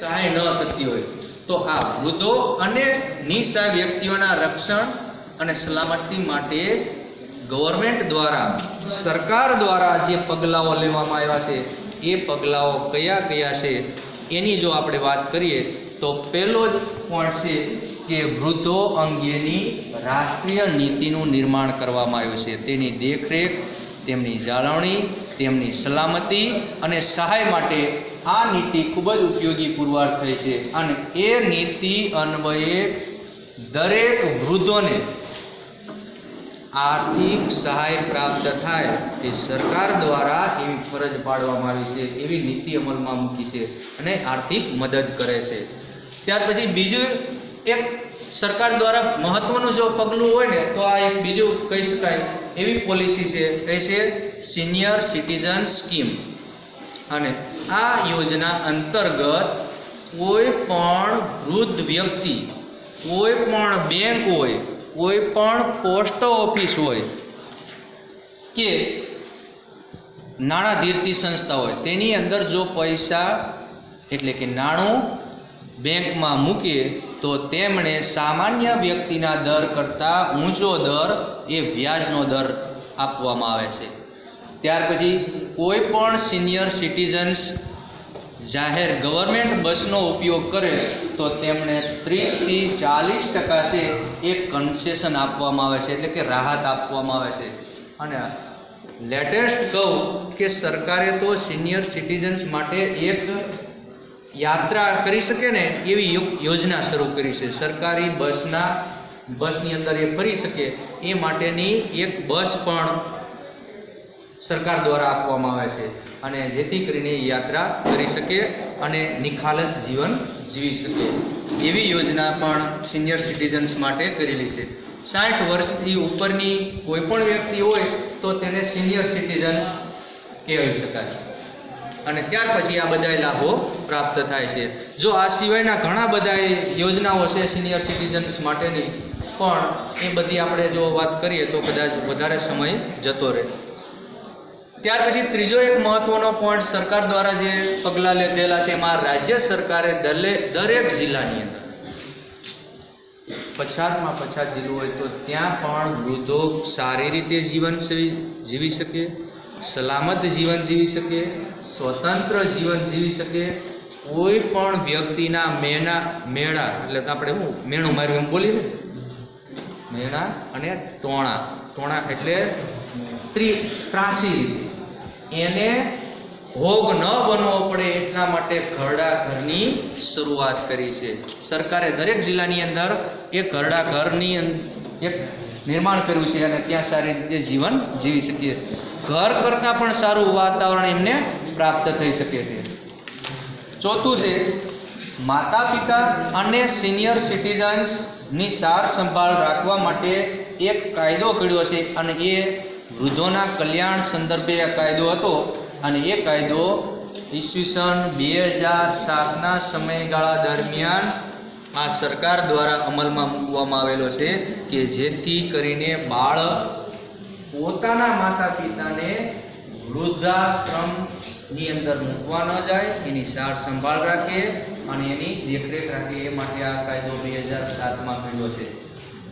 સહાય ન થતી હોય. તો આ વૃદ્ધો અને નિસહાય વ્યક્તિઓના રક્ષણ અને સલામતી માટે ગવર્મેન્ટ દ્વારા, સરકાર દ્વારા જે પગલાઓ લેવામાં આવ્યા છે, એ પગલાઓ કયા કયા છે, એની જો આપણે વાત કરીએ, તો પહેલો જ પોઈન્ટ છે કે વૃદ્ધો અંગેની રાષ્ટ્રીય નીતિનું નિર્માણ કરવામાં આવ્યું છે. તેની દેખરેખ તેમની જાળવણી, તેમની સલામતી અને સહાય માટે આ નીતિ ખૂબ જ ઉપયોગી પુરવાર થઈ છે અને એ નીતિ અન્વયે દરેક વૃદ્ધોને આર્થિક સહાય પ્રાપ્ત થાય એ સરકાર દ્વારા એવી ફરજ પાડવામાં આવી છે, એવી નીતિ અમલમાં મૂકી છે અને આર્થિક મદદ કરે છે. ત્યાર પછી બીજું એક સરકાર દ્વારા મહત્વનું જો પગલું હોય ને, તો આ એક બીજું કહી શકાય. એવી પોલિસી છે એ છે સિનિયર સિટીઝન સ્કીમ અને આ યોજના અંતર્ગત કોઈ પણ વૃદ્ધ વ્યક્તિ, કોઈ પણ બેંક હોય, કોઈ પણ પોસ્ટ ઓફિસ હોય કે નાણાં ધીરતી સંસ્થા હોય, તેની અંદર જો પૈસા, એટલે કે નાણું બેંકમાં મૂકીએ, તો તેમણે સામાન્ય વ્યક્તિના દર કરતાં ઊંચો દર એ વ્યાજનો દર આપવામાં આવે છે. ત્યાર પછી કોઈ પણ સિનિયર સિટીઝન્સ જાહેર ગવર્મેન્ટ બસનો ઉપયોગ કરે, તો તેમણે ત્રીસથી ચાલીસ ટકા છે એ કન્સેશન આપવામાં આવે છે, એટલે કે રાહત આપવામાં આવે છે. અને લેટેસ્ટ કહું કે સરકારે તો સિનિયર સિટીઝન્સ માટે એક યાત્રા કરી શકે ને એવી યોજના શરૂ કરી છે. સરકારી બસના, બસની અંદર એ ફરી શકે એ માટેની એક બસ પણ સરકાર દ્વારા આપવામાં આવે છે અને જેથી કરીને યાત્રા કરી શકે અને નિખાલસ જીવન જીવી શકે. એવી યોજના પણ સિનિયર સિટીઝન્સ માટે કરેલી છે. સાઠ વર્ષથી ઉપરની કોઈ પણ વ્યક્તિ હોય તો તેને સિનિયર સિટીઝન્સ કહેવાય શકાય. અને ત્યાર પછી આ બધા લાભો પ્રાપ્ત થાય છે. જો આ સિવાયના ઘણા બધા યોજનાઓ છે સિનિયર સિટીઝન્સ માટેની, પણ એ બધી આપણે જો વાત કરીએ તો કદાચ વધારે સમય જતો રહે. ત્યાર પછી ત્રીજો એક મહત્વનો પોઈન્ટ સરકાર દ્વારા જે પગલાં લીધેલા છે, એમાં રાજ્ય સરકારે દરેક જિલ્લાની અંદર, પછાતમાં પછાત જિલ્લો હોય તો ત્યાં પણ વૃદ્ધો સારી રીતે જીવન જીવી શકે સલામત જીવન જીવી શકે, સ્વતંત્ર જીવન જીવી શકે, કોઈ પણ વ્યક્તિના મેના મેળા એટલે આપણે હું મેણું માર્યું એમ બોલીએ મેણા અને ટોણા ટોણા એટલે ત્રી, ત્રાસી એને ભોગ ન બનવો પડે એટલા માટે ઘરડા ઘરની શરૂઆત કરી છે. સરકારે દરેક જિલ્લાની અંદર એ ઘરડા ઘરની એક નિર્માણ કર્યું છે અને ત્યાં સારી રીતે જીવન જીવી શકીએ. ઘર કરતાં પણ સારું વાતાવરણ એમને પ્રાપ્ત થઈ શકે છે. ચોથું છે માતા પિતા અને સિનિયર સિટીઝન્સની સાર સંભાળ રાખવા માટે એક કાયદો કર્યો છે અને એ વૃદ્ધોના કલ્યાણ સંદર્ભે આ કાયદો હતો અને એ કાયદો ઈસવીસન બે હજાર સાતના સમયગાળા દરમિયાન આ સરકાર દ્વારા અમલમાં મૂકવામાં આવેલો છે કે જેથી કરીને બાળક પોતાના માતા પિતાને વૃદ્ધાશ્રમની અંદર મૂકવા ન જાય, એની સાર સંભાળ રાખે અને એની દેખરેખ રાખે. એ માટે આ કાયદો બે હજાર સાતમાં કર્યો છે.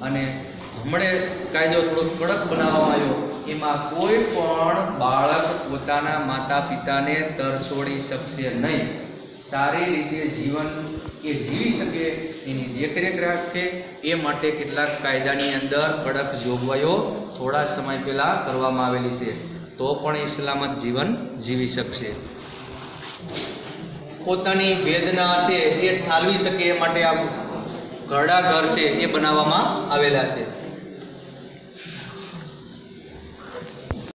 અને હમણે કાયદો થોડોક કડક બનાવવામાં આવ્યો. એમાં કોઈ પણ બાળક પોતાના માતા પિતાને તરછોડી શકશે નહીં. સારી રીતે જીવન એ જીવી શકે, એની દેખરેખ રાખે, એ માટે કેટલાક કાયદાની અંદર કડક જોગવાઈઓ થોડા સમય પહેલાં કરવામાં આવેલી છે. તો પણ એ સલામત જીવન જીવી શકશે. પોતાની વેદના છે એ ઠાલવી શકે એ માટે આ ઘરડા ઘર છે, એ બનાવવામાં આવેલા છે.